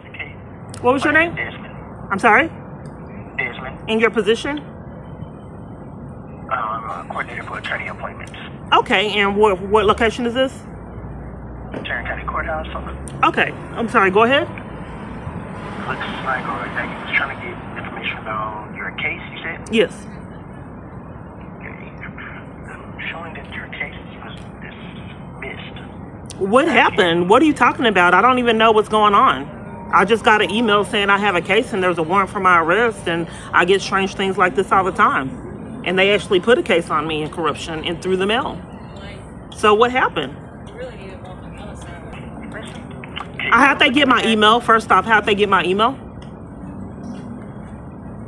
name? What was your name? Desmond. I'm sorry? Desmond. In your position? Um, uh, coordinator for attorney appointments. Okay, and what, what location is this? Tarrant County Courthouse. Okay, I'm sorry, go ahead. looks like or that you was trying to get information about your case. You said. Yes. Okay. I'm showing that your case was dismissed. What happened? What are you talking about? I don't even know what's going on. I just got an email saying I have a case and there's a warrant for my arrest, and I get strange things like this all the time. And they actually put a case on me in corruption and through the mail. So what happened? Okay. How'd they get my email? First off, how'd they get my email?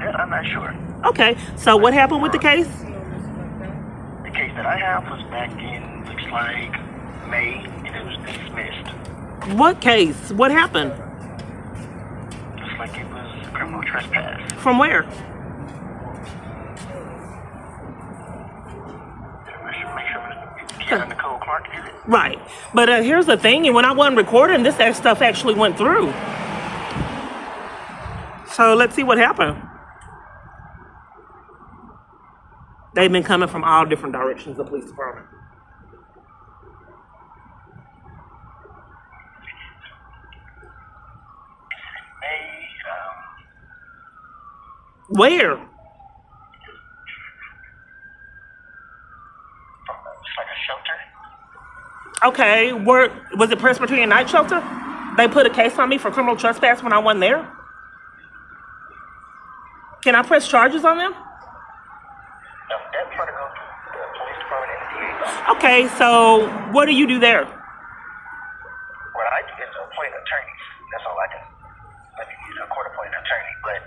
Uh, I'm not sure. Okay, so what happened with the case? The case that I have was back in looks like May, and it was dismissed. What case? What happened? Looks like it was criminal trespass. From where? I should make sure Nicole Clark? Right. But uh, here's the thing, and when I wasn't recording, this stuff actually went through. So let's see what happened. They've been coming from all different directions, the police department. May, um, Where? from it's like a shelter. Okay, where was it Presbyterian Night Shelter? They put a case on me for criminal trespass when I wasn't there. Can I press charges on them? No, that part of the police department and the DA's office. Okay, so what do you do there? What I do is appoint attorneys. That's all I do. Let me use a court appointed attorney, but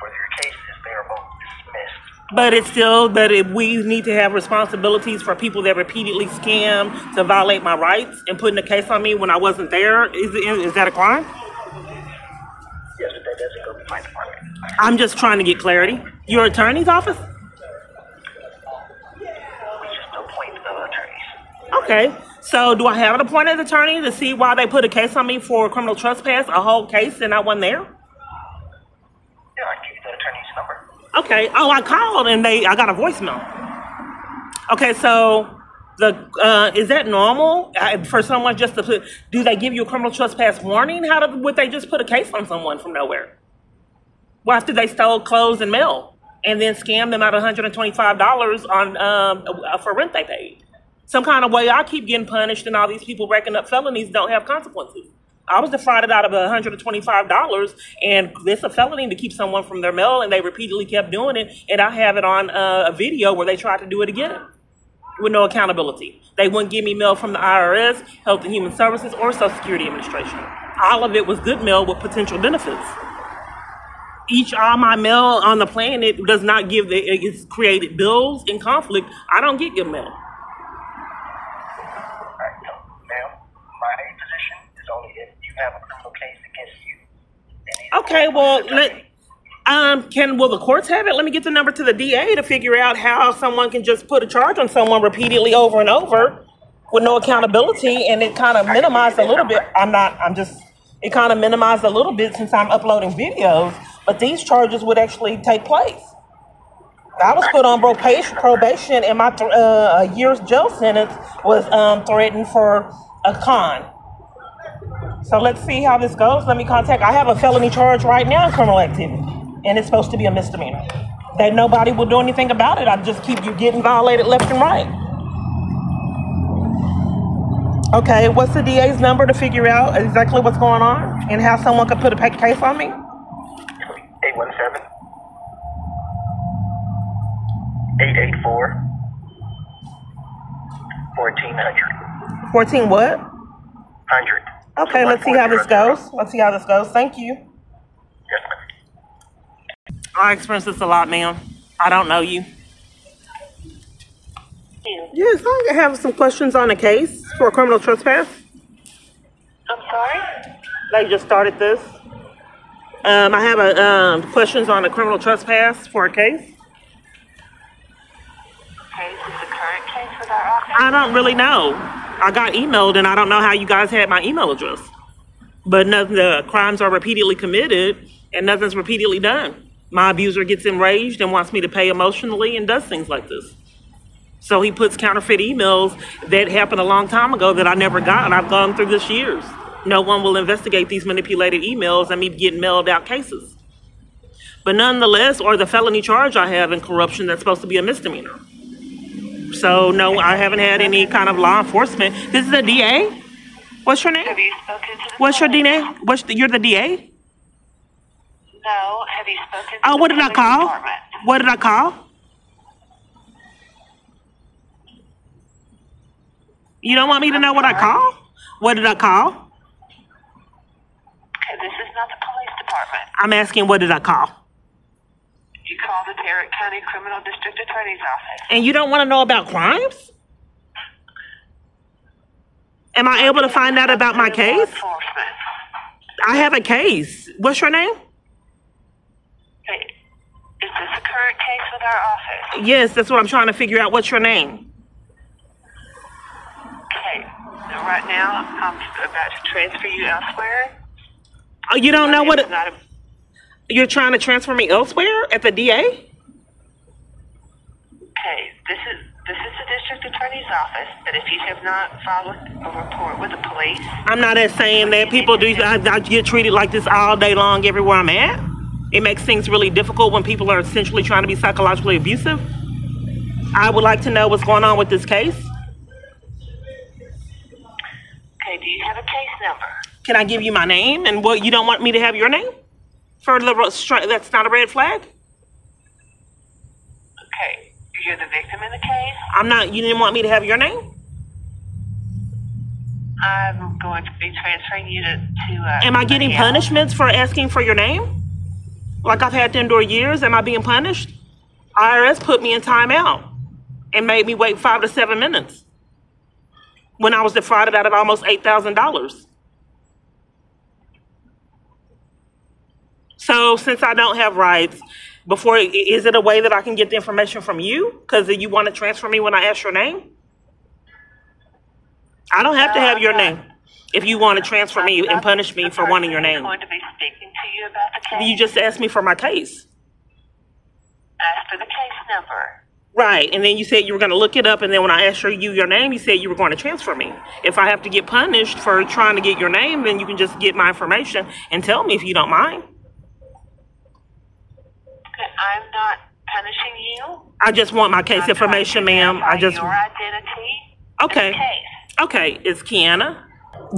for your cases, they are both dismissed. But it's still that if we need to have responsibilities for people that repeatedly scam to violate my rights and putting a case on me when I wasn't there. Is, it, is that a crime? Yes, that doesn't go to my department. I'm just trying to get clarity. Your attorney's office? Okay. So do I have an appointed attorney to see why they put a case on me for criminal trespass, a whole case, and I wasn't there? Yeah, I can give you the attorney's number. Okay. Oh, I called and they I got a voicemail. Okay, so the uh, is that normal for someone just to put? Do they give you a criminal trespass warning? How would they just put a case on someone from nowhere? Well, after they stole clothes and mail and then scammed them out of $125 on um, uh, for rent they paid. Some kind of way I keep getting punished, and all these people racking up felonies don't have consequences. I was defrauded out of $125, and it's a felony to keep someone from their mail, and they repeatedly kept doing it. And I have it on uh, a video where they tried to do it again with no accountability. They wouldn't give me mail from the IRS, Health and Human Services, or Social Security Administration. All of it was good mail with potential benefits. Each all my mail on the planet does not give the it's created bills in conflict. I don't get good mail. Alright, so now, my position is only if you have a criminal case against you. Okay, well, let um can will the courts have it? Let me get the number to the DA to figure out how someone can just put a charge on someone repeatedly over and over with no accountability and it kind of minimized a little bit. I'm not I'm just it kind of minimized a little bit since I'm uploading videos, but these charges would actually take place. I was put on probation, probation, and my th- uh, year's jail sentence was um, threatened for a con. So let's see how this goes. Let me contact. I have a felony charge right now, in criminal activity, and it's supposed to be a misdemeanor. That nobody will do anything about it. I just keep you getting violated left and right. Okay, what's the DA's number to figure out exactly what's going on and how someone could put a case on me? 817 884 1400. 14 what? 100. Okay, let's see how this goes. Let's see how this goes. Thank you. Yes, ma'am. I experience this a lot, ma'am. I don't know you. Yes, I have some questions on a case for criminal trespass. I'm sorry? They just started this. Um, I have a um, questions on a criminal trespass for a case. Okay, is this the current case with our office? I don't really know. I got emailed, and I don't know how you guys had my email address. but nothing, the crimes are repeatedly committed and nothing's repeatedly done. My abuser gets enraged and wants me to pay emotionally and does things like this. So he puts counterfeit emails that happened a long time ago that I never got, and I've gone through this years. No one will investigate these manipulated emails and me getting mailed out cases. But nonetheless, or the felony charge I have in corruption that's supposed to be a misdemeanor. So no, I haven't had any kind of law enforcement. This is the DA. What's your name? Have you spoken to the What's your? DA? What's the, you're the DA? No. Have you spoken to Oh, what did I call? department? What did I call? You don't want me to know what I call? What did I call? Okay, this is not the police department. I'm asking what did I call? You call the Tarrant County Criminal District Attorney's Office. And you don't want to know about crimes? Am I able to find out about my case? I have a case. What's your name? Okay. Is this a current case with our office? Yes, that's what I'm trying to figure out. What's your name? Okay. Now, right now, I'm about to transfer you elsewhere. Oh, you don't know what it, a, you're trying to transfer me elsewhere at the DA? okay. This is this is the district attorney's office. But if you have not filed a report with the police, I'm not as saying that people do. I, I get treated like this all day long everywhere I'm at. It makes things really difficult when people are essentially trying to be psychologically abusive. I would like to know what's going on with this case. okay. Do you have a case number? Can I give you my name and what? You don't want me to have your name for the ro- stri- that's not a red flag. Okay. You're the victim in the case. I'm not. You didn't want me to have your name. I'm going to be transferring you to. to uh, Am I getting punishments for asking for your name? Like I've had to endure years. Am I being punished? IRS put me in timeout and made me wait five to seven minutes when I was defrauded out of almost eight thousand dollars. So since I don't have rights, before is it a way that I can get the information from you? Because you want to transfer me when I ask your name? I don't have to have your name. If you want to transfer me I'm and punish me for wanting your name, going to be speaking to you about the case. you just asked me for my case. ask for the case number. Right, and then you said you were going to look it up, and then when I asked you your name, you said you were going to transfer me. If I have to get punished for trying to get your name, then you can just get my information and tell me if you don't mind. Okay, I'm not punishing you. I just want my case I'm information, ma'am. I verify just your identity. okay, case. okay. It's Keyana.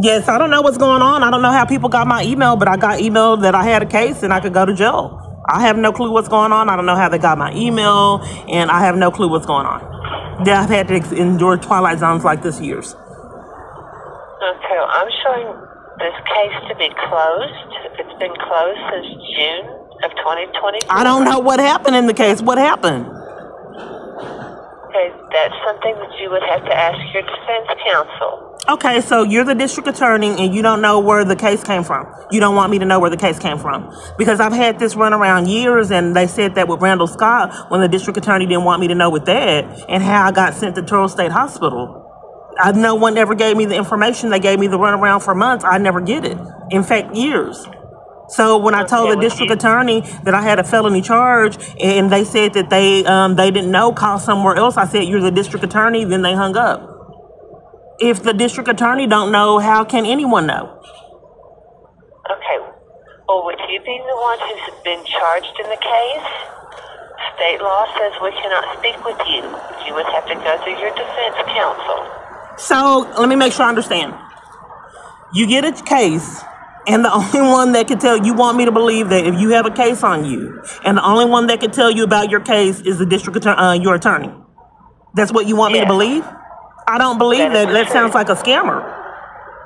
Yes, I don't know what's going on. I don't know how people got my email, but I got email that I had a case and I could go to jail. I have no clue what's going on. I don't know how they got my email, and I have no clue what's going on. Yeah, I've had to endure twilight zones like this years. Okay, I'm showing this case to be closed. It's been closed since June of 2020. I don't know what happened in the case. What happened? Okay, that's something that you would have to ask your defense counsel. Okay, so you're the district attorney and you don't know where the case came from. You don't want me to know where the case came from. Because I've had this run around years and they said that with Randall Scott when the district attorney didn't want me to know with that and how I got sent to Terrell State Hospital. I, no one ever gave me the information. They gave me the runaround for months. I never get it. In fact, years. So when I told the district attorney that I had a felony charge and they said that they um, they didn't know, call somewhere else. I said, "You're the district attorney." Then they hung up. If the district attorney don't know, how can anyone know? Okay, well, with you being the one who's been charged in the case, state law says we cannot speak with you. You would have to go through your defense counsel. So let me make sure I understand. You get a case, and the only one that can tell you want me to believe that if you have a case on you, and the only one that can tell you about your case is the district attorney, uh, your attorney. That's what you want me to believe. I don't believe That that. That, sounds like a scammer.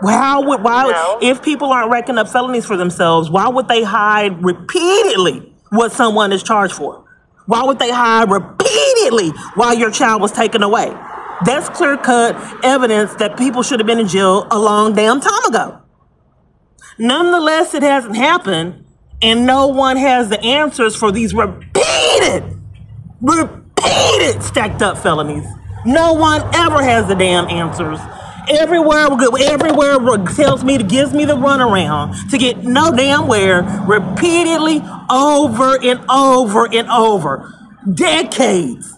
How would why No. if people aren't racking up felonies for themselves, why would they hide repeatedly what someone is charged for? Why would they hide repeatedly while your child was taken away? That's clear cut evidence that people should have been in jail a long damn time ago. Nonetheless, it hasn't happened, and no one has the answers for these repeated, repeated stacked up felonies. No one ever has the damn answers. Everywhere, everywhere tells me to gives me the runaround to get no damn where repeatedly over and over and over, decades.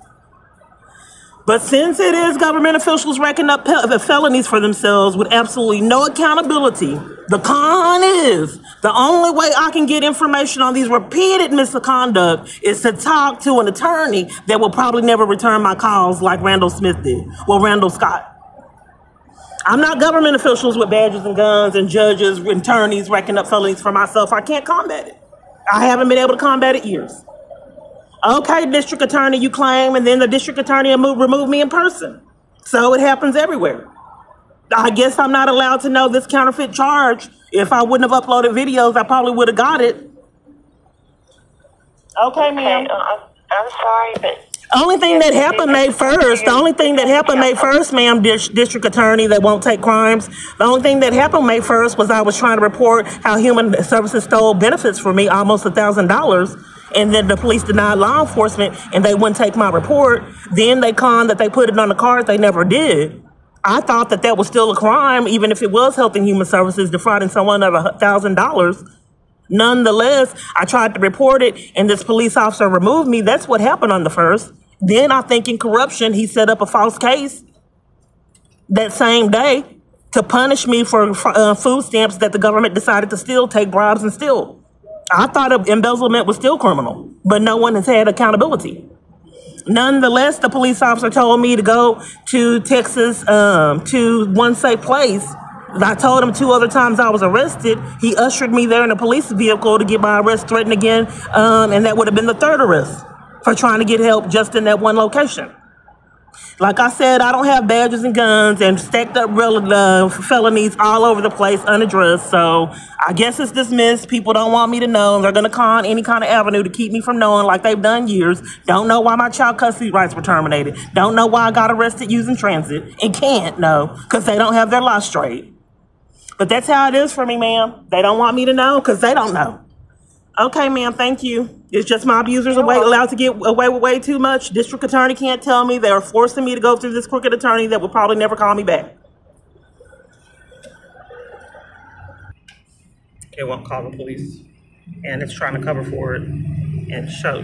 But since it is government officials racking up pe- felonies for themselves with absolutely no accountability, the con is the only way I can get information on these repeated misconduct is to talk to an attorney that will probably never return my calls like Randall Smith did. Well, Randall Scott. I'm not government officials with badges and guns and judges, and attorneys racking up felonies for myself. I can't combat it. I haven't been able to combat it years. Okay, district attorney, you claim, and then the district attorney will move, remove me in person. So it happens everywhere. I guess I'm not allowed to know this counterfeit charge. If I wouldn't have uploaded videos, I probably would have got it. Okay, ma'am. uh, I'm, I'm sorry, but Only thing that happened May 1st, the only thing that happened May 1st, ma'am, dis- district attorney that won't take crimes. The only thing that happened May 1st was I was trying to report how human services stole benefits for me, almost a thousand dollars. And then the police denied law enforcement and they wouldn't take my report. Then they conned that they put it on the card. They never did. I thought that that was still a crime, even if it was health and human services defrauding someone of a thousand dollars. Nonetheless, I tried to report it and this police officer removed me. That's what happened on the first. Then I think in corruption, he set up a false case that same day to punish me for uh, food stamps that the government decided to still take bribes and steal. I thought embezzlement was still criminal, but no one has had accountability. Nonetheless, the police officer told me to go to Texas um, to one safe place. I told him two other times I was arrested. He ushered me there in a police vehicle to get my arrest threatened again, um, and that would have been the third arrest for trying to get help just in that one location. Like I said, I don't have badges and guns and stacked up rel- uh, felonies all over the place unaddressed. So I guess it's dismissed. People don't want me to know. They're going to con any kind of avenue to keep me from knowing, like they've done years. Don't know why my child custody rights were terminated. Don't know why I got arrested using transit and can't know because they don't have their law straight. But that's how it is for me, ma'am. They don't want me to know because they don't know. Okay, ma'am, thank you. It's just my abusers are way, allowed to get away with way too much. District attorney can't tell me. They're forcing me to go through this crooked attorney that will probably never call me back. It won't call the police. And it's trying to cover for it and show.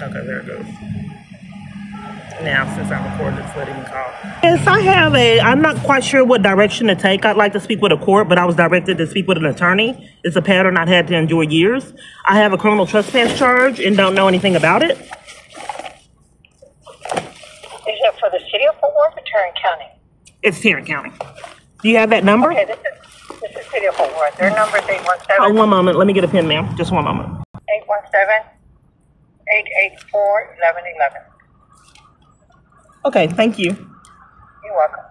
Okay, there it goes now since I recorded this letting call. Yes, I have a, I'm not quite sure what direction to take. I'd like to speak with a court, but I was directed to speak with an attorney. It's a pattern I've had to endure years. I have a criminal trespass charge and don't know anything about it. Is it for the city of Fort Worth or Tarrant County? It's Tarrant County. Do you have that number? Okay, this is, this is city of Fort Worth. Their number is 817. Oh, one moment. Let me get a pen, ma'am. Just one moment. 817 884 1111. Okay, thank you. You're welcome.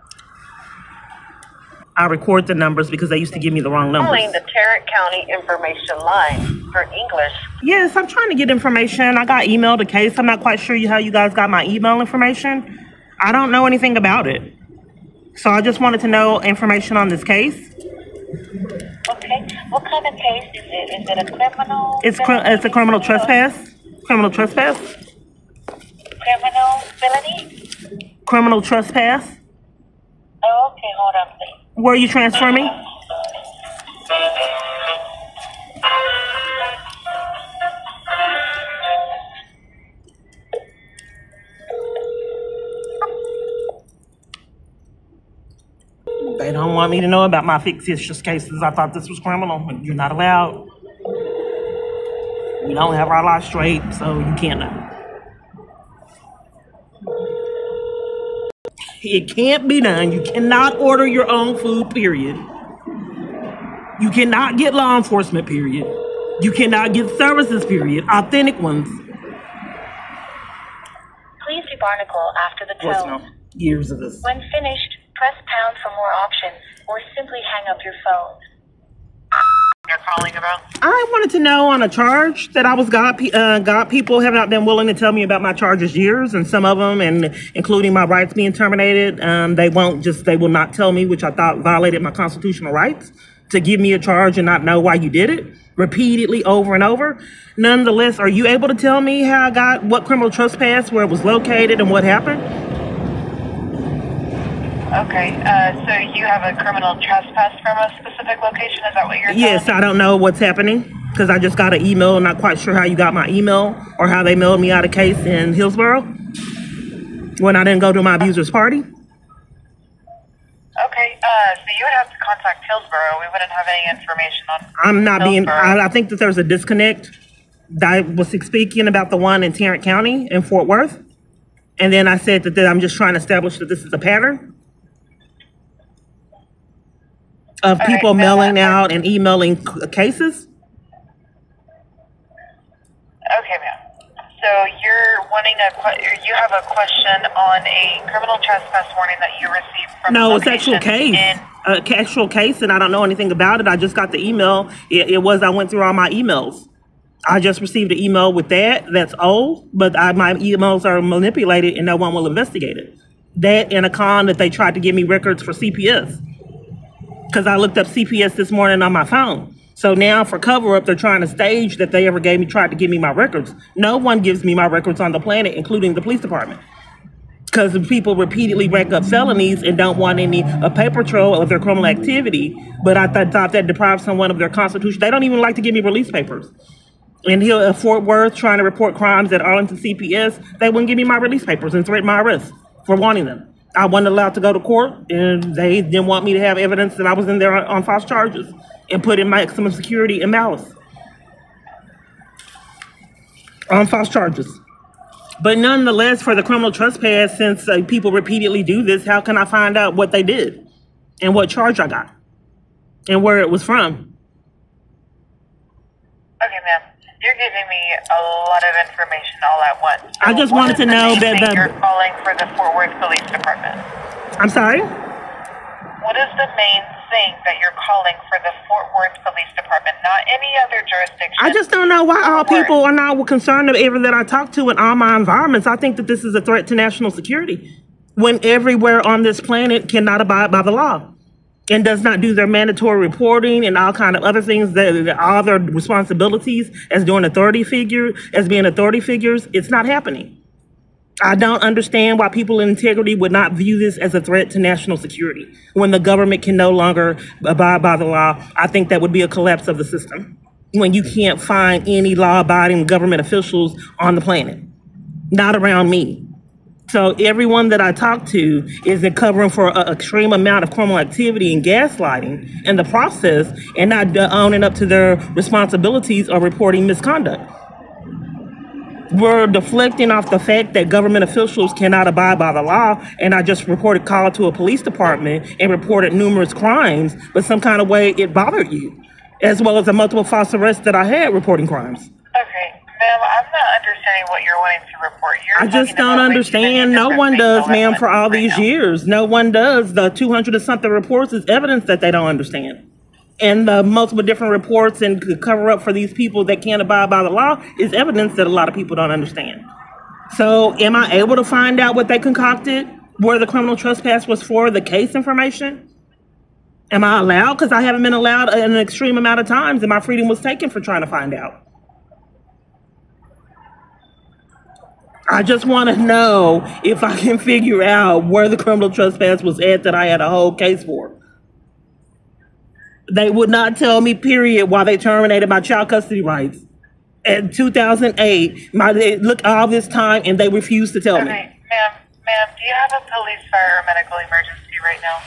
I record the numbers because they used to give me the wrong numbers. Calling the Tarrant County information line for English. Yes, I'm trying to get information. I got emailed a case. I'm not quite sure how you guys got my email information. I don't know anything about it. So I just wanted to know information on this case. Okay, what kind of case is it? Is it a criminal? It's cr- it's a criminal trespass. Criminal trespass. Criminal felony? Criminal trespass. Oh, okay, hold on, please. Where you transferring me? They don't want me to know about my fictitious cases. I thought this was criminal. You're not allowed. We don't have our life straight, so you can't know. It can't be done. You cannot order your own food, period. You cannot get law enforcement, period. You cannot get services, period. Authentic ones. Please debarnacle after the Voicemail. tone. Years of this. When finished, press pound for more options or simply hang up your phone. Calling about? I wanted to know on a charge that I was got. Uh, people have not been willing to tell me about my charges years, and some of them, and including my rights being terminated, um, they won't just they will not tell me, which I thought violated my constitutional rights to give me a charge and not know why you did it repeatedly over and over. Nonetheless, are you able to tell me how I got what criminal trespass, where it was located, and what happened? Okay, uh, so you have a criminal trespass from a specific location? Is that what you're Yes, I don't know what's happening because I just got an email. I'm not quite sure how you got my email or how they mailed me out a case in Hillsboro when I didn't go to my abuser's party. Okay, uh, so you would have to contact Hillsboro. We wouldn't have any information on. I'm not being, Hillsboro. I, I think that there's a disconnect. I was speaking about the one in Tarrant County in Fort Worth. And then I said that, that I'm just trying to establish that this is a pattern of right, people now mailing out and emailing c- cases. Okay, ma'am. So you're wanting a que- or you have a question on a criminal trespass warning that you received from No, it's actual location case. in A ca- actual case, and I don't know anything about it. I just got the email. It, it was I went through all my emails. I just received an email with that. That's old, but I, my emails are manipulated, and no one will investigate it. That and a con that they tried to give me records for CPS because I looked up CPS this morning on my phone. So now for cover up, they're trying to stage that they ever gave me, tried to give me my records. No one gives me my records on the planet, including the police department because people repeatedly rack up felonies and don't want any a paper trail of their criminal activity. But I th- thought that deprives someone of their constitution. They don't even like to give me release papers. And here at uh, Fort Worth, trying to report crimes at Arlington CPS, they wouldn't give me my release papers and threaten my arrest for wanting them. I wasn't allowed to go to court, and they didn't want me to have evidence that I was in there on, false charges and put in maximum security and malice on false charges. But nonetheless, for the criminal trespass, since uh, people repeatedly do this, how can I find out what they did and what charge I got and where it was from? Okay, ma'am. You're giving me a lot of information all at once. I just wanted to know that the- you're calling for the Fort Worth Police Department. I'm sorry? What is the main thing that you're calling for the Fort Worth Police Department, not any other jurisdiction? I just don't know why all Worth. people are not concerned of that I talk to in all my environments. I think that this is a threat to national security when everywhere on this planet cannot abide by the law and does not do their mandatory reporting and all kind of other things that all their responsibilities as doing authority figure as being authority figures it's not happening. I don't understand why people in integrity would not view this as a threat to national security when the government can no longer abide by the law. I think that would be a collapse of the system when you can't find any law-abiding government officials on the planet. Not around me so everyone that I talk to is covering for an extreme amount of criminal activity and gaslighting in the process and not owning up to their responsibilities or reporting misconduct. We're deflecting off the fact that government officials cannot abide by the law, and I just reported call to a police department and reported numerous crimes, but some kind of way it bothered you, as well as the multiple false arrests that I had reporting crimes. Okay, ma'am, I'm not understanding what you're wanting to report. You're I just don't about way too understand. No one does, ma'am, for all these now. years. No one does. The 200 and something reports is evidence that they don't understand. And the multiple different reports and cover up for these people that can't abide by the law is evidence that a lot of people don't understand. So, am I able to find out what they concocted, where the criminal trespass was for, the case information? Am I allowed? Because I haven't been allowed an extreme amount of times, and my freedom was taken for trying to find out. I just want to know if I can figure out where the criminal trespass was at that I had a whole case for. They would not tell me, period, why they terminated my child custody rights. In 2008, my they look all this time and they refused to tell Okay, me. ma'am, ma'am, do you have a police, fire, or medical emergency right now?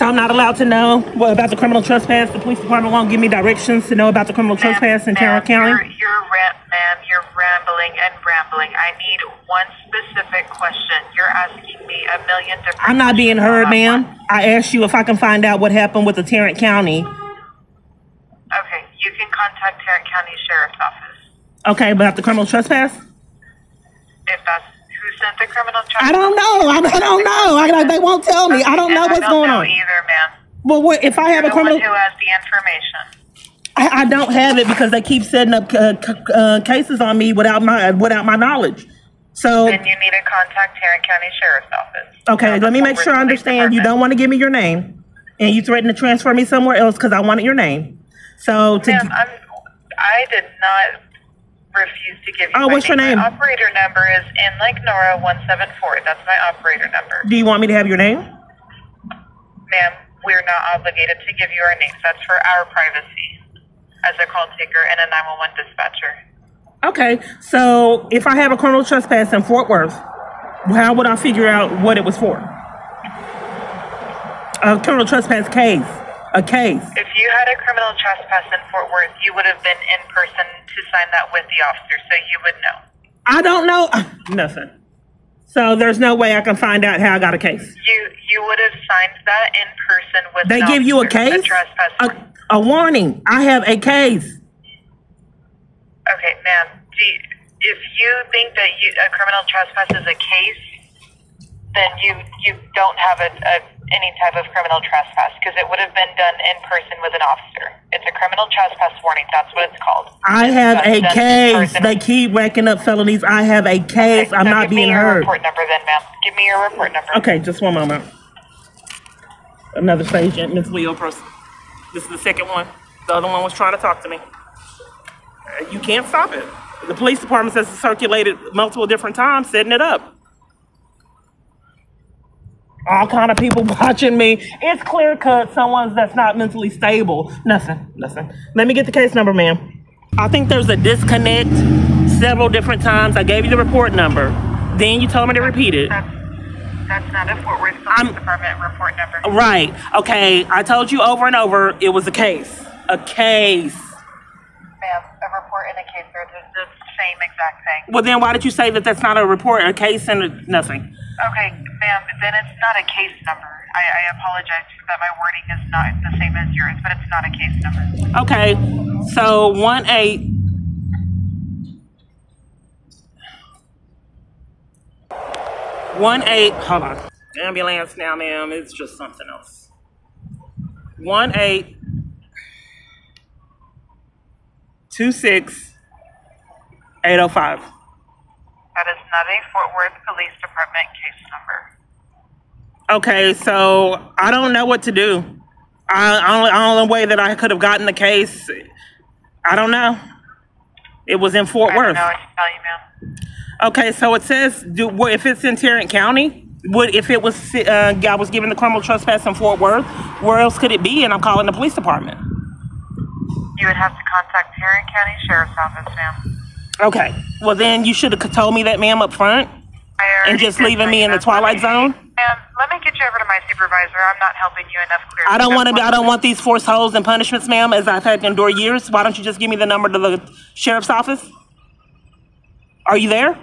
So I'm not allowed to know what about the criminal trespass. The police department won't give me directions to know about the criminal trespass in Tarrant County. You're, you're ma'am, you're rambling and rambling. I need one specific question. You're asking me a million different. I'm not being heard, ma'am. once. I asked you if I can find out what happened with the Tarrant County. Okay, you can contact Tarrant County Sheriff's Office Okay, about the criminal trespass. if that's the criminal charge. I don't know. I, I don't know. I, they won't tell me. I don't know what's I don't going know on. either, ma'am. Well, what, if I have a You're one criminal, who has the information. I, I don't have it because they keep setting up uh, c- uh, cases on me without my without my knowledge. So Then you need to contact Tarrant County Sheriff's Office. okay, let me make sure I understand. You don't want to give me your name, and you threatened to transfer me somewhere else because I wanted your name. So to Ma'am, I'm, I did not refuse to give you Oh, my what's your name? My operator number is in Lake Nora 174. That's my operator number. do you want me to have your name? Ma'am, we're not obligated to give you our names. That's for our privacy as a call taker and a 911 dispatcher. Okay, so if I have a criminal trespass in Fort Worth, how would I figure out what it was for? A criminal trespass case, a case. If you had a criminal trespass in Fort Worth, you would have been in person to sign that with the officer, so you would know. I don't know nothing. So there's no way I can find out how I got a case. You you would have signed that in person with. They give you a case, trespass. a, a warning. I have a case. Okay, ma'am. Do you, if you think that you, a criminal trespass is a case, then you you don't have a, a any type of criminal trespass because it would have been done in person with an officer. It's a criminal trespass warning. That's what it's called. I have a That's done in case. They keep racking up felonies. I have a case. Okay, I'm so not give me being your heard. report number then, ma'am. Give me your report number. Okay, just one moment. Another stage mentally ill person. This is the second one. The other one was trying to talk to me. You can't stop it. The police department says it circulated multiple different times, setting it up. All kind of people watching me. It's clear cut. Someone that's not mentally stable. Nothing. Nothing. Let me get the case number, ma'am. I think there's a disconnect several different times. I gave you the report number. Then you told me to repeat it. That's, that's not a Fort Worth Police I'm- Department report number. Right. Okay. I told you over and over it was a case. A case. Ma'am, a report and a case are the, the same exact thing. Well, then why did you say that that's not a report, a case, and nothing? Okay, ma'am, then it's not a case number. I, I apologize that my wording is not the same as yours, but it's not a case number. Okay. So one eight. One eight. Hold on. Ambulance now, ma'am. It's just something else. One eight. Two six. Eight oh five. That is not a Fort Worth Police Department case number. Okay, so I don't know what to do. I only only way that I could have gotten the case, I don't know. It was in Fort I don't Worth. know what to tell you, ma'am. Okay, so it says, do if it's in Tarrant County? Would if it was uh, I was given the criminal trespass in Fort Worth? Where else could it be? And I'm calling the police department. You would have to contact Tarrant County Sheriff's Office, ma'am. Okay, well then you should have told me that, ma'am, up front, and just leaving me in the twilight zone. Ma'am, let me get you over to my supervisor. I'm not helping you enough clear. I don't want to. I don't want these forced holds and punishments, ma'am, as I've had to endure years. Why don't you just give me the number to the sheriff's office? Are you there?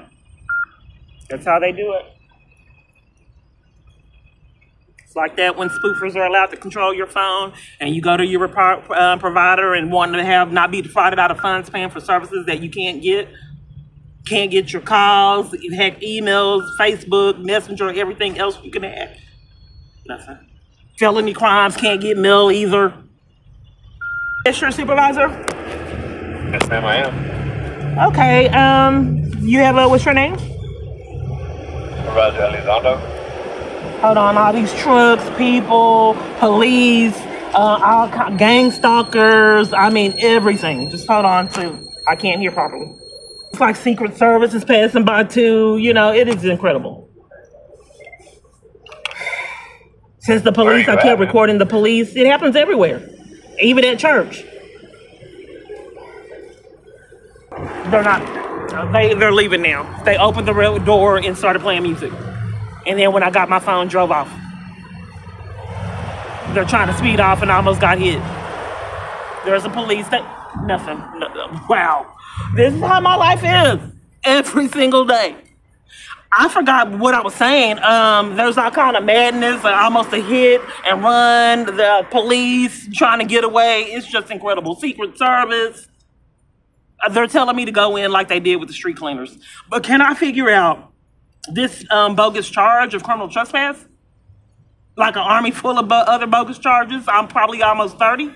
That's how they do it. It's like that when spoofers are allowed to control your phone, and you go to your uh, provider and want to have not be defrauded out of funds paying for services that you can't get. Can't get your calls, heck, emails, Facebook, Messenger, everything else you can have. Nothing. Felony crimes can't get mail either. Yes, your supervisor. Yes, ma'am, I am. Okay. Um, you have a what's your name? Roger Elizondo. Hold on. All these trucks, people, police, uh, all gang stalkers. I mean everything. Just hold on to. I can't hear properly. It's like Secret Service is passing by too. You know, it is incredible. Since the police, I at, kept man? recording the police. It happens everywhere, even at church. They're not. They they're leaving now. They opened the door and started playing music, and then when I got my phone, drove off. They're trying to speed off and I almost got hit. There's a police that nothing. No- wow, this is how my life is every single day. I forgot what I was saying. Um, there's all kind of madness, like almost a hit and run. The police trying to get away. It's just incredible. Secret Service. Uh, They're telling me to go in like they did with the street cleaners. But can I figure out this um, bogus charge of criminal trespass? Like an army full of bo- other bogus charges. I'm probably almost 30.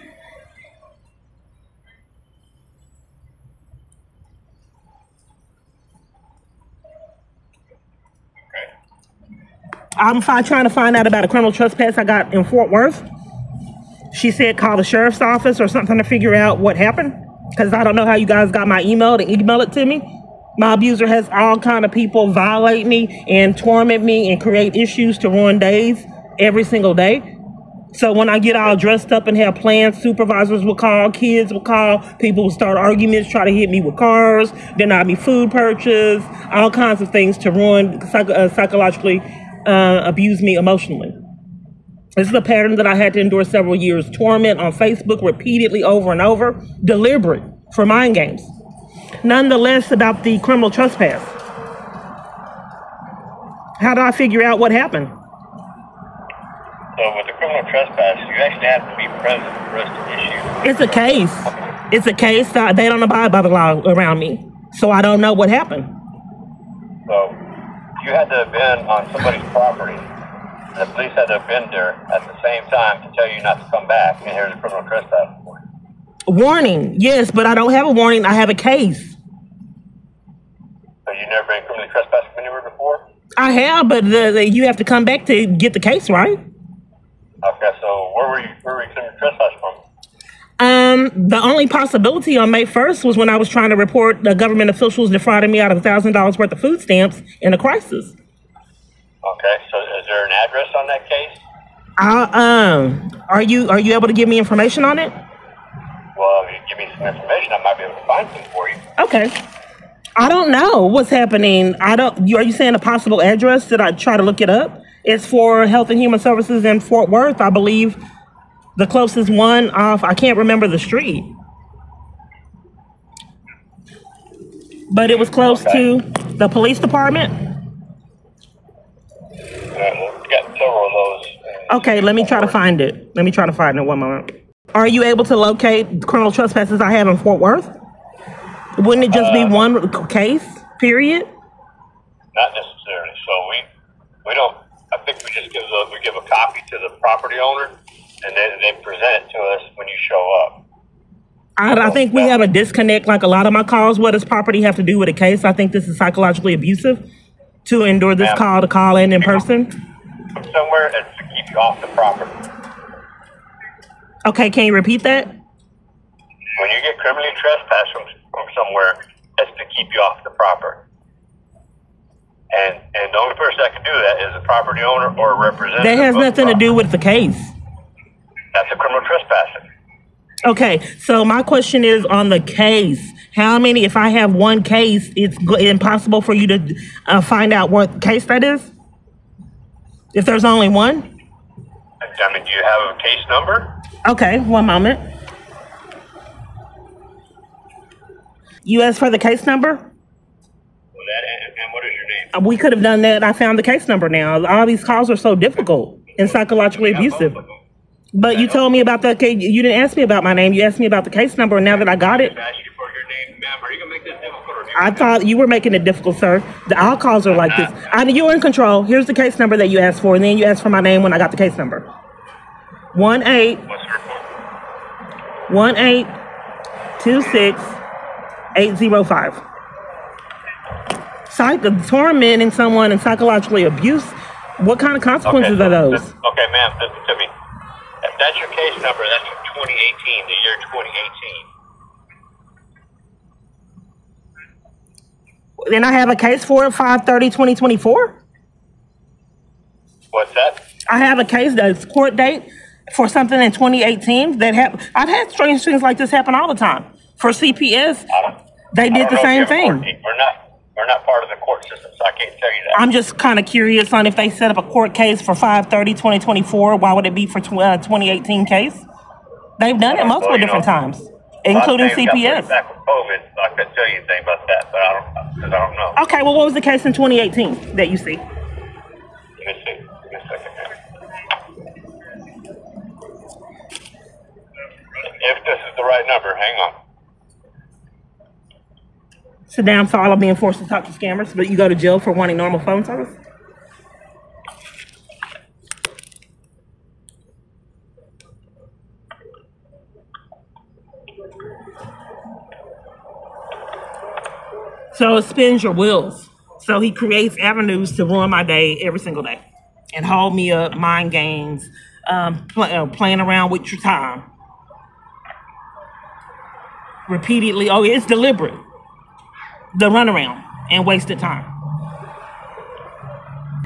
I'm trying to find out about a criminal trespass I got in Fort Worth. She said call the sheriff's office or something to figure out what happened. Because I don't know how you guys got my email to email it to me. My abuser has all kind of people violate me and torment me and create issues to ruin days every single day. So when I get all dressed up and have plans, supervisors will call, kids will call, people will start arguments, try to hit me with cars, deny me food purchase, all kinds of things to ruin, psych- uh, psychologically uh, abuse me emotionally. This is a pattern that I had to endure several years. Torment on Facebook repeatedly over and over, deliberate for mind games. Nonetheless, about the criminal trespass. How do I figure out what happened? So with the criminal trespass, you actually have to be present for us to issue. It's a case. It's a case that they don't abide by the law around me. So I don't know what happened. So you had to have been on somebody's property. The police had to have been there at the same time to tell you not to come back. And here's a criminal trespass Warning, yes, but I don't have a warning. I have a case. So you never been criminally trespassed anywhere before? I have, but the, the, you have to come back to get the case right. Okay, so where were you? Where were you criminally trespassed from? Um, the only possibility on May 1st was when I was trying to report the government officials defrauding me out of thousand dollars worth of food stamps in a crisis. Okay, so is there an address on that case? I, um, are you are you able to give me information on it? Well, if you give me some information, I might be able to find some for you. Okay. I don't know what's happening. I don't. You, are you saying a possible address? Did I try to look it up? It's for Health and Human Services in Fort Worth, I believe. The closest one off. I can't remember the street, but it was close Okay. to the police department. Uh, we've got several of those. uh, Okay, let me try to find it. Let me try to find it. One moment. Are you able to locate criminal trespasses I have in Fort Worth? Wouldn't it just be uh, one case? Period. Not necessarily. So we we don't. I think we just give a, we give a copy to the property owner, and then they present it to us when you show up. I, I think we have a disconnect. Like a lot of my calls, what does property have to do with a case? I think this is psychologically abusive to endure this call to call in in person. Somewhere to keep you off the property. Okay, can you repeat that? When you get criminally trespassed from, from somewhere, it's to keep you off the property. And and the only person that can do that is a property owner or a representative. That has nothing to do with the case. That's a criminal trespassing. Okay, so my question is on the case. How many? If I have one case, it's impossible for you to uh, find out what case that is. If there's only one. I mean, do you have a case number? Okay, one moment. You asked for the case number. Well, that and, and what is your name? Uh, We could have done that. I found the case number now. All these calls are so difficult and psychologically abusive. But you told me about the case. You didn't ask me about my name. You asked me about the case number. And now that I got it, Ask you for your name, ma'am. Are you gonna make this difficult? Or I thought you were making it difficult, sir. The all calls are like this. I, you're in control. Here's the case number that you asked for, and then you asked for my name when I got the case number. One eight What's the report? one eight two six eight zero five. Psych tormenting someone and psychologically abuse. What kind of consequences so are those? this- okay, ma'am, listen to me. If that's your case number, that's from 2018, the year 2018. Then I have a case for it 530 2024. What's that? I have a case that's court date for something in 2018 that happened. I've had strange things like this happen all the time. For CPS, they did the same you have a court thing. We're not. We're not part of the court system, so I can't tell you that. I'm just kind of curious on if they set up a court case for 530 2024. Why would it be for tw- uh, 2018 case? They've done it multiple Well, different know, times, A lot of including things got pushed CPS. Back with COVID, so I couldn't tell you anything about that, but I don't I don't know. Okay, well, what was the case in 2018 that you see? Let me see. Give me a second. If this is the right number, hang on. Sit down, so all of being forced to talk to scammers, but you go to jail for wanting normal phone service? So it spins your wheels. So he creates avenues to ruin my day every single day and hold me up, mind games, um, pl- uh, playing around with your time. Repeatedly, oh, it's deliberate. The runaround and wasted time.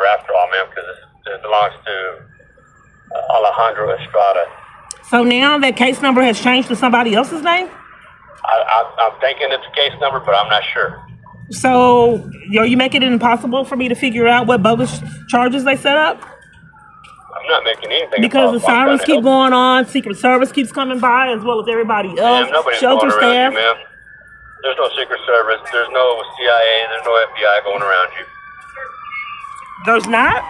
After all, ma'am, because this belongs to uh, Alejandro Estrada. So now that case number has changed to somebody else's name? I, I, I'm thinking it's a case number, but I'm not sure. So are you making it impossible for me to figure out what bogus charges they set up? I'm not making anything. Because the sirens keep going on, Secret Service keeps coming by, as well as everybody else, Ma'am, shelter staff. you, ma'am. There's no Secret Service. There's no CIA. There's no FBI going around you. There's not.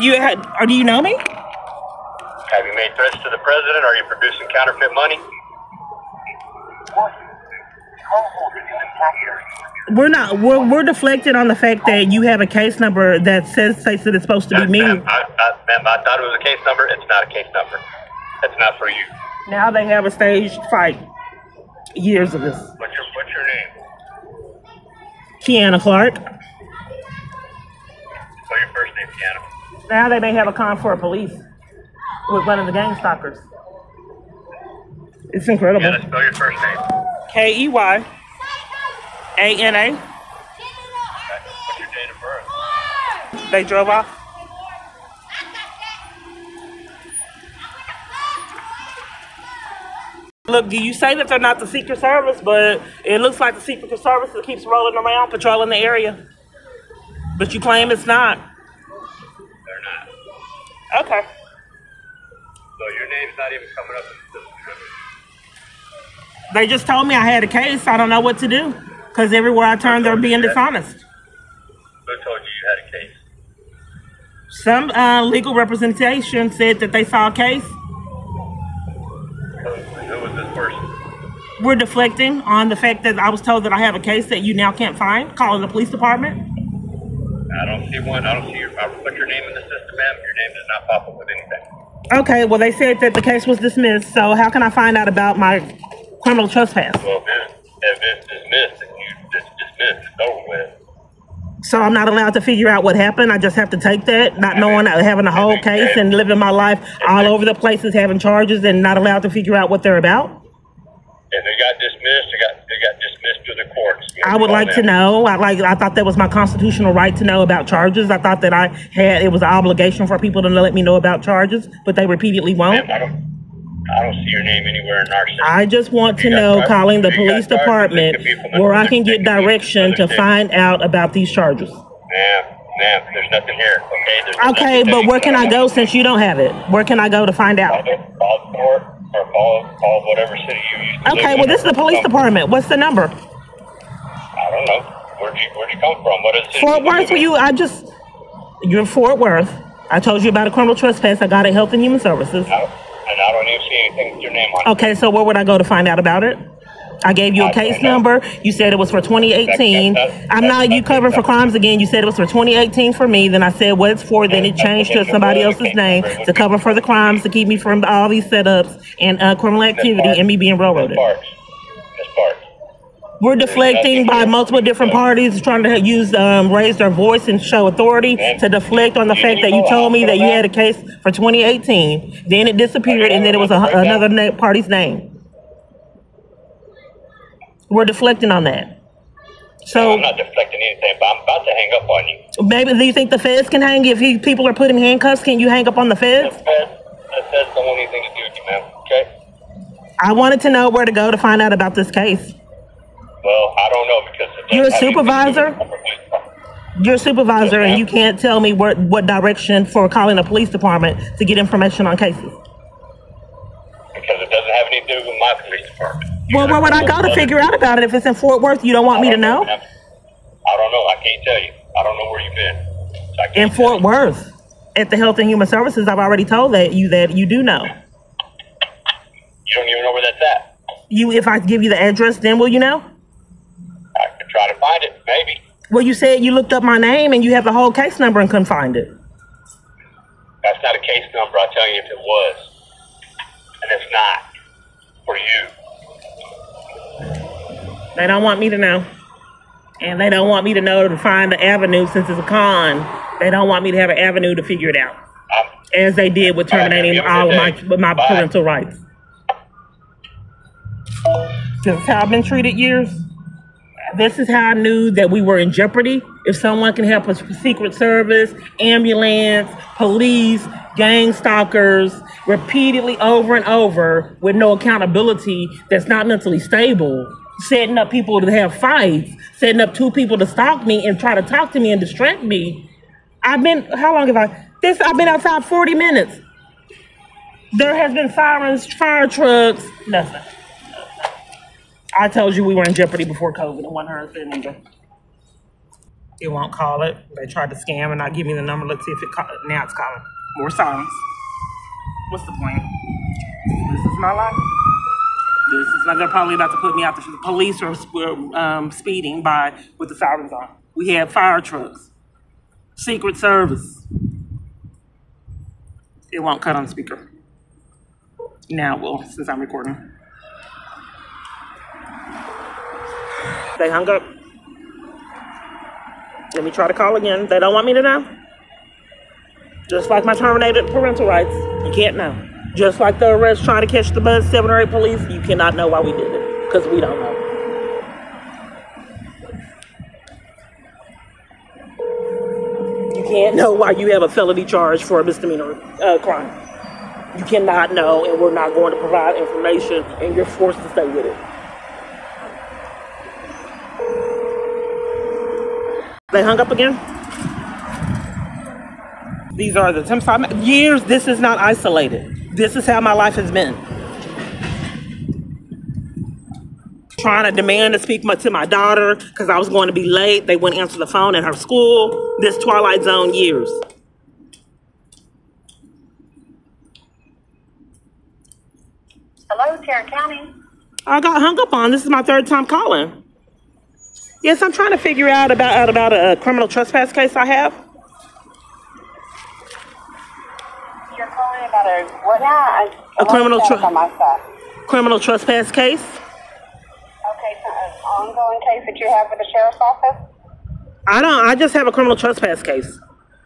You had, or do you know me? Have you made threats to the president? Are you producing counterfeit money? We're not. We're, we're deflected on the fact that you have a case number that says says that it's supposed to be me. Ma'am, I, I, ma'am, I thought it was a case number. It's not a case number. It's not for you. Now they have a staged fight. Years of this. What's your What's your name? Keyana Clark. What's your first name, Piano? Now they may have a con for a police with one of the gang stalkers. It's incredible. Yeah, spell your first name. K E Y A N A. What's your date of birth? They drove off. Look, do you say that they're not the Secret Service, but it looks like the Secret Service keeps rolling around patrolling the area. But you claim it's not. They're not. Okay. So your name's not even coming up in the. They just told me I had a case. I don't know what to do. Because everywhere I turn, they're being dishonest. Who told you you had a case? Some uh, legal representation said that they saw a case. Who, who was this person? We're deflecting on the fact that I was told that I have a case that you now can't find. Calling the police department. I don't see one. I don't see your. I put your name in the system, ma'am. Your name does not pop up with anything. Okay, well, they said that the case was dismissed. So how can I find out about my criminal trespass? Well, if it's, if it's dismissed, then you dismissed. It's over with. So I'm not allowed to figure out what happened. I just have to take that, not knowing, uh, having a whole case and living my life all over the places, having charges, and not allowed to figure out what they're about. If they got dismissed, they got they got dismissed to the courts. You I would like to know. I like. I thought that was my constitutional right to know about charges. I thought that I had it was an obligation for people to let me know about charges, but they repeatedly won't. I don't. See your name anywhere in our system. I just want to know, calling the police department, It could be from where I can get could be from direction to find out about these charges. Ma'am, ma'am, there's nothing here. Okay. There's Okay, but where can I go since you don't have it? Where can I go to find out? Call the- or call call whatever city you used to Okay, well, this is the police department. What's the number? I don't know. Where'd you Where'd you come from? What is it? Fort Worth, for you, I just, you're Fort Worth. I told you about a criminal trespass. I got at Health and Human Services. And I don't even see anything with your name on it. Okay, so where would I go to find out about it? I gave you a I case number. You said it was for 2018. That- that- I'm not you that- covering for crimes again. You said it was for 2018 for me. Then I said what it's for. Then it changed to somebody else's name to cover for the crimes to keep me from all these setups and uh, criminal activity and me being railroaded. We're deflecting by multiple different parties trying to use um, raise their voice and show authority to deflect on the fact that you told me that you had a case for 2018. Then it disappeared and then it was a, another na- party's name. We're deflecting on that. So I'm not deflecting anything, but I'm about to hang up on you. maybe do you think the feds can hang if he, people are putting handcuffs? Can you hang up on the feds The feds? The Feds don't want anything to do with you, ma'am. Okay? I wanted to know where to go to find out about this case. Well, I don't know because You're a have anything to do supervisor? with the police department. You're a supervisor and you can't tell me what, what direction for calling the police department to get information on cases. Because it doesn't have anything to do with my police department. You Well, where would I go to figure out about it? If it's in Fort Worth, you don't want me I to don't know? ma'am. I don't know. I can't tell you. I don't know where you've been. So In Fort. Worth, at the Health and Human Services, I've already told that you that you do know. You don't even know where that's at. You, if I give you the address, then will you know? Try to find it, maybe. Well, you said you looked up my name and you have the whole case number and couldn't find it. That's not a case number. I'll tell you if it was. And it's not. For you. They don't want me to know, and they don't want me to know to find the avenue since it's a con. They don't want me to have an avenue to figure it out, as they did with terminating all of my with my Bye. parental rights. This is how I've been treated years. This is how I knew that we were in jeopardy. If someone can help us, Secret Service, ambulance, police, gang stalkers, repeatedly over and over with no accountability that's not mentally stable, setting up people to have fights, setting up two people to stalk me and try to talk to me and distract me. I've been, how long have I, this, I've been outside 40 minutes. There has been sirens, fire trucks, nothing. I told you we were in jeopardy before COVID and wasn't anything either. It won't call it. They tried to scam and not give me the number. Let's see if it call Now it's calling. More silence. What's the point? This is my life. This is not. They're probably about to put me out. The police are were, um, speeding by with the sirens on. We had fire trucks, Secret Service. It won't cut on speaker. Now it will, since I'm recording. They hung up. Let me try to call again. They don't want me to know. Just like my terminated parental rights, you can't know. Just like the arrest trying to catch the bus, seven or eight police, you cannot know why we did it because we don't know. You can't know why you have a felony charge for a misdemeanor uh, crime. You cannot know, and we're not going to provide information, and you're forced to stay with it. They hung up again? These are the I've made. Years, this is not isolated. This is how my life has been. Trying to demand to speak my, to my daughter because I was going to be late. They wouldn't answer the phone at her school. This Twilight Zone years. Hello, Tarrant County. I got hung up on. This is my third time calling. Yes, I'm trying to figure out about out about a, criminal trespass case I have. You're calling about a what now? I, A criminal tr- tr- on my side. Criminal trespass case. Okay, so an ongoing case that you have with the sheriff's office. I don't. I just have a criminal trespass case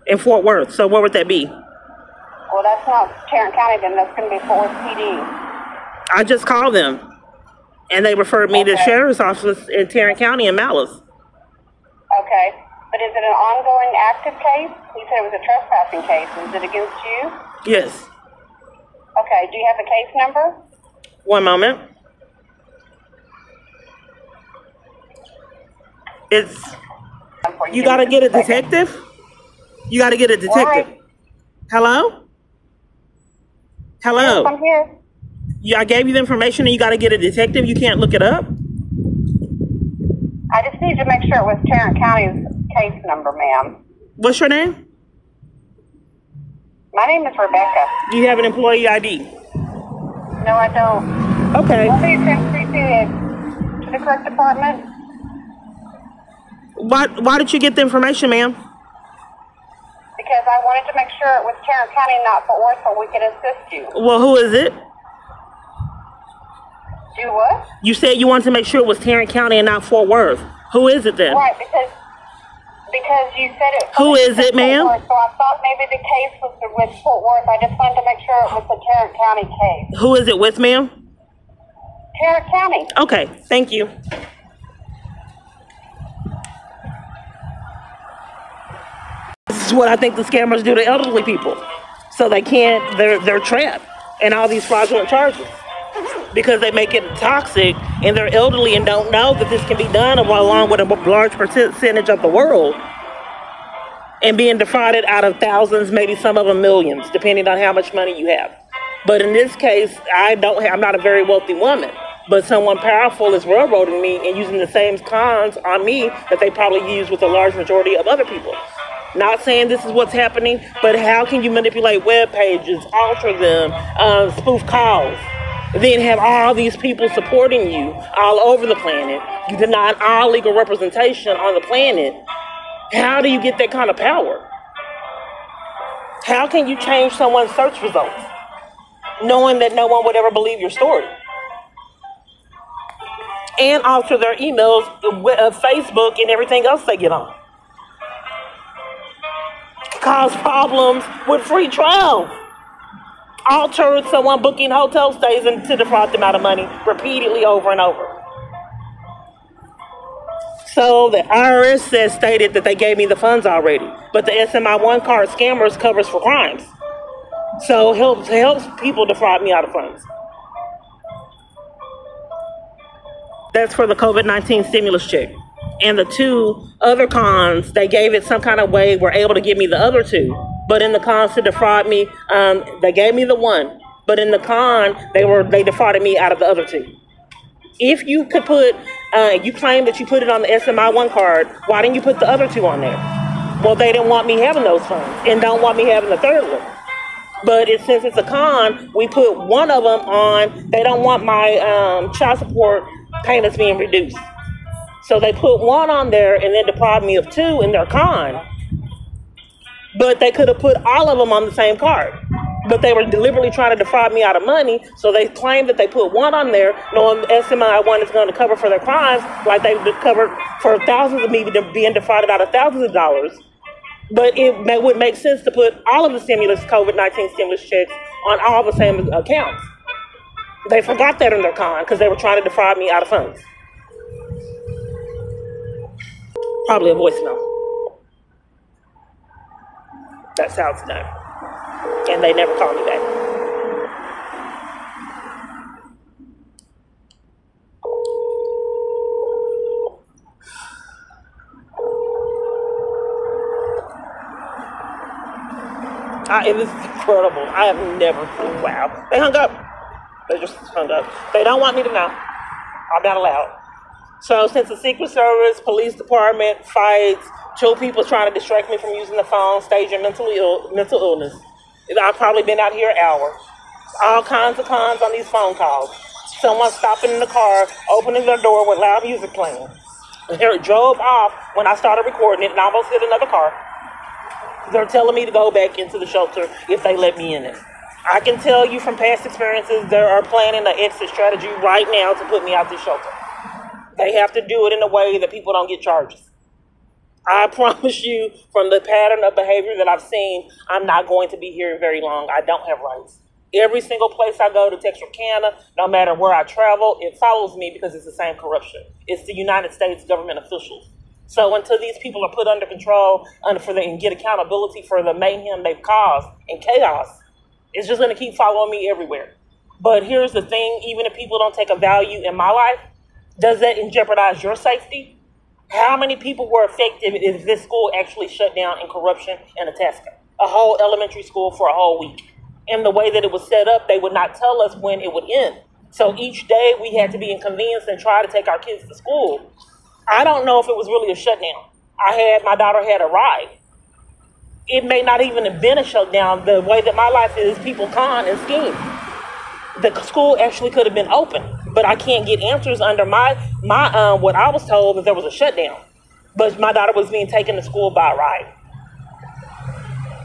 in Fort Worth. So where would that be? Well, that's not Tarrant County. Then that's going to be Fort Worth PD. I just called them, and they referred me to the sheriff's office in Tarrant County in Malice. Okay, but is it an ongoing active case? You said it was a trespassing case. Is it against you? Yes. Okay. Do you have the case number? One moment. It's you got to get a detective. You got to get a detective. Hello. Hello. I'm here. Yeah, I gave you the information, and you got to get a detective. You can't look it up. I just need to make sure it was Tarrant County's case number, ma'am. What's your name? My name is Rebecca. Do you have an employee ID? No, I don't. Okay. Want me to transfer to, to the correct department? Why Why did you get the information, ma'am? Because I wanted to make sure it was Tarrant County, not Fort Worth, so we could assist you. Well, who is it? Do what? You said you wanted to make sure it was Tarrant County and not Fort Worth. Who is it then? Right, because because you said it. Who is it, ma'am? Worth, So I thought maybe the case was with Fort Worth. I just wanted to make sure it was the Tarrant County case. Who is it with, ma'am? Tarrant County. Okay, thank you. This is what I think the scammers do to elderly people. So they can't, they're, they're trapped in all these fraudulent charges because they make it toxic and they're elderly and don't know that this can be done along with a large percentage of the world and being defrauded out of thousands, maybe some of them millions, depending on how much money you have. But in this case, I don't. Have, I'm not a very wealthy woman, but someone powerful is railroading me and using the same cons on me that they probably use with a large majority of other people. Not saying this is what's happening, but how can you manipulate web pages, alter them, uh, spoof calls, then have all these people supporting you all over the planet? You denied all legal representation on the planet. How do you get that kind of power? How can you change someone's search results knowing that no one would ever believe your story? And alter their emails, uh, Facebook, and everything else they get on. Cause problems with free trial. Alter someone booking hotel stays and to defraud them out of money repeatedly over and over. So the IRS says stated that they gave me the funds already, but the SMI one card scammers covers for crimes. So helps helps people defraud me out of funds. That's for the COVID nineteen stimulus check. And the two other cons, they gave it some kind of way, were able to give me the other two. But in the cons to defraud me, um, they gave me the one. But in the con, they were they defrauded me out of the other two. If you could put, uh, you claim that you put it on the SMI one card, why didn't you put the other two on there? Well, they didn't want me having those funds and don't want me having the third one. But it, since it's a con, we put one of them on. They don't want my um, child support payments being reduced. So they put one on there and then deprived me of two in their con. But they could have put all of them on the same card. But they were deliberately trying to defraud me out of money, so they claimed that they put one on there, knowing SMI one is going to cover for their crimes, like they covered for thousands of me being defrauded out of thousands of dollars. But it may, would make sense to put all of the stimulus, COVID 19 stimulus checks on all the same accounts. They forgot that in their con because they were trying to defraud me out of funds. Probably a voicemail. That's how it's done. And they never called me back. I, it is incredible. I have never, wow. They hung up. They just hung up. They don't want me to know. I'm not allowed. So since the Secret Service, police department, fights, two people trying to distract me from using the phone, staging mental Ill, mental illness, I've probably been out here an hour. All kinds of cons on these phone calls. Someone stopping in the car, opening their door with loud music playing. It drove off when I started recording it and almost hit another car. They're telling me to go back into the shelter if they let me in it. I can tell you from past experiences, they are planning an exit strategy right now to put me out this shelter. They have to do it in a way that people don't get charges. I promise you, from the pattern of behavior that I've seen, I'm not going to be here very long. I don't have rights. Every single place I go to Texarkana, no matter where I travel, it follows me because it's the same corruption. It's the United States government officials. So until these people are put under control for the, and get accountability for the mayhem they've caused and chaos, it's just going to keep following me everywhere. But here's the thing: even if people don't take a value in my life, does that jeopardize your safety? How many people were affected if this school actually shut down in corruption in Itasca? A whole elementary school for a whole week. And the way that it was set up, they would not tell us when it would end. So each day we had to be inconvenienced and try to take our kids to school. I don't know if it was really a shutdown. I had my daughter had a ride. It may not even have been a shutdown. The way that my life is, people con and scheme. The school actually could have been open but I can't get answers under my my um, what I was told that there was a shutdown, but my daughter was being taken to school by a ride.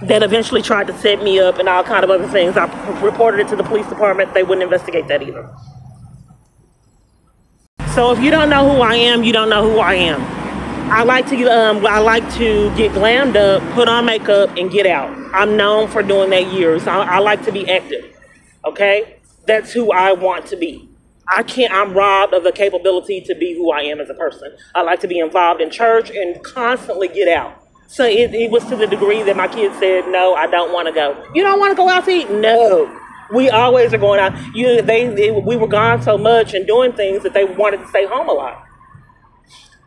That eventually tried to set me up and all kind of other things. I reported it to the police department. They wouldn't investigate that either. So if you don't know who I am, you don't know who I am. I like to um, I like to get glammed up, put on makeup, and get out. I'm known for doing that years. I, I like to be active. Okay, that's who I want to be. I can't, I'm robbed of the capability to be who I am as a person. I like to be involved in church and constantly get out. So it, it was to the degree that my kids said, no, I don't want to go. You don't want to go out to eat? No. We always are going out. You, they, they, we were gone so much and doing things that they wanted to stay home a lot.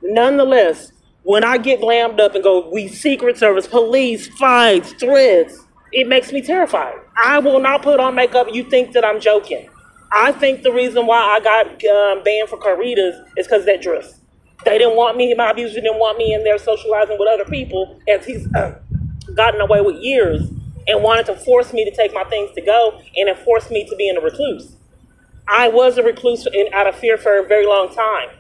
Nonetheless, when I get glammed up and go, we Secret Service, police, fights, threats, it makes me terrified. I will not put on makeup. You think that I'm joking. I think the reason why I got um, banned for Caritas is because that dress. They didn't want me, my abuser didn't want me in there socializing with other people as he's uh, gotten away with years and wanted to force me to take my things to go and it forced me to be in a recluse. I was a recluse in, out of fear for a very long time.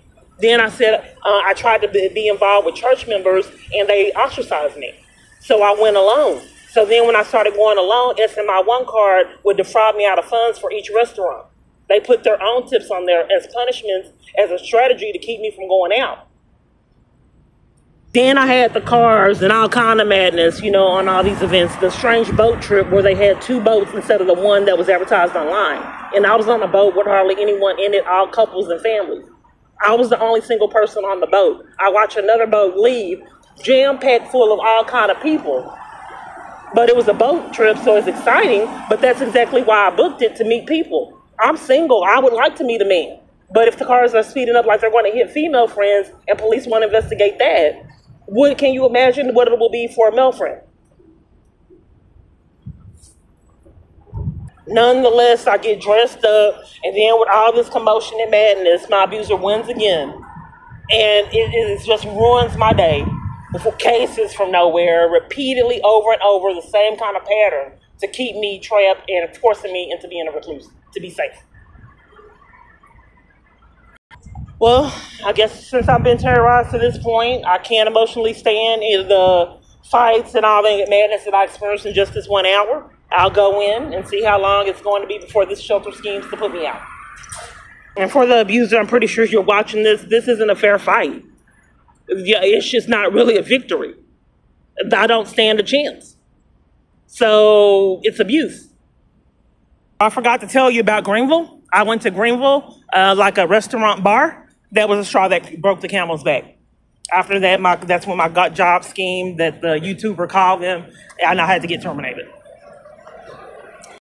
Then I said, uh, I tried to be involved with church members and they ostracized me. So I went alone. So then when I started going alone, SMI One card would defraud me out of funds for each restaurant. They put their own tips on there as punishments, as a strategy to keep me from going out. Then I had the cars and all kind of madness, you know, on all these events. The strange boat trip where they had two boats instead of the one that was advertised online. And I was on a boat with hardly anyone in it, all couples and families. I was the only single person on the boat. I watched another boat leave, jam packed full of all kind of people. But it was a boat trip, so it's exciting. But that's exactly why I booked it to meet people. I'm single. I would like to meet a man. But if the cars are speeding up like they're going to hit female friends and police want to investigate that, what can you imagine what it will be for a male friend? Nonetheless, I get dressed up, and then with all this commotion and madness, my abuser wins again. And it, it just ruins my day with cases from nowhere, repeatedly over and over, the same kind of pattern to keep me trapped and forcing me into being a recluse to be safe. Well, I guess since I've been terrorized to this point, I can't emotionally stand either the fights and all the madness that I experienced in just this one hour. I'll go in and see how long it's going to be before this shelter schemes to put me out. And for the abuser, I'm pretty sure you're watching this. This isn't a fair fight. Yeah, it's just not really a victory. I don't stand a chance. So it's abuse. I forgot to tell you about Greenville. I went to Greenville, uh, like a restaurant bar. That was a straw that broke the camel's back. After that, my, that's when my job scheme that the YouTuber called them, and I had to get terminated.